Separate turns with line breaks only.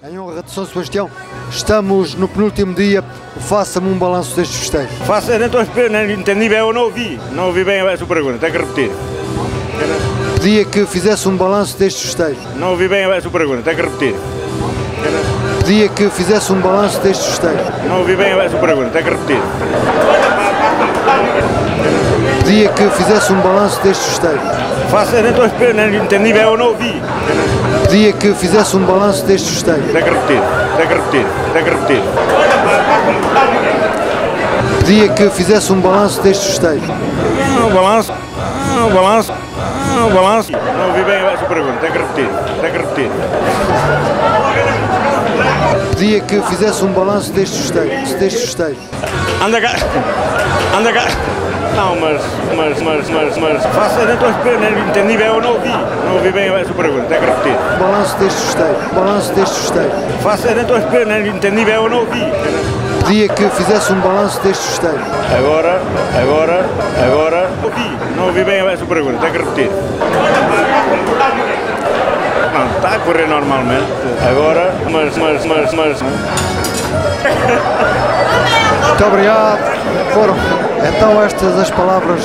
Em honra de São Sebastião, estamos no penúltimo dia. Faça-me um balanço destes festejos.
Faça, não estou a esperar, não entendi bem, eu não ouvi. Não ouvi bem a sua pergunta, tem que repetir.
Pedia que fizesse um balanço destes festejos.
Não ouvi bem a sua pergunta, tem que repetir.
Pedia que fizesse um balanço destes festejos.
Não ouvi bem a sua pergunta, tem que repetir.
Pedia que fizesse um balanço destes festejos.
Faça, não estou a esperar, não entendi bem, eu não ouvi.
Pedia que fizesse um balanço destes festejos.
Tem que repetir, tem que repetir, tem que repetir.
Pedia que fizesse um balanço destes festejos.
Ah, o balanço, ah, o balanço, ah, o balanço. Não ouvi bem a sua pergunta, tem que repetir, tem que repetir.
Pedia que fizesse um balanço destes festejos. Destes festejos.
Anda cá, anda cá. Não, mas, mas, mas, mas, mas, faça, não estou a esperar, não entendi bem, eu não ouvi. Não ouvi bem a sua pergunta, tem que repetir.
Balanço destes festejos. Balanço destes festejos.
Faça, não estou a esperar, não entendi bem, eu não ouvi.
Pedia que fizesse um balanço destes festejos.
Agora, agora, agora, ouvi. Não ouvi bem a sua pergunta, tem que repetir. Não, está a correr normalmente. Agora, mas, mas, mas, mas.
Muito obrigado. Foram então estas as palavras